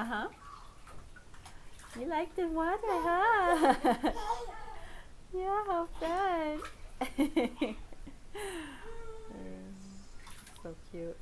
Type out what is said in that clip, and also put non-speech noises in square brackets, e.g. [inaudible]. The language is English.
Uh-huh. You like the water, huh? [laughs] yeah, how fun. [laughs] so cute.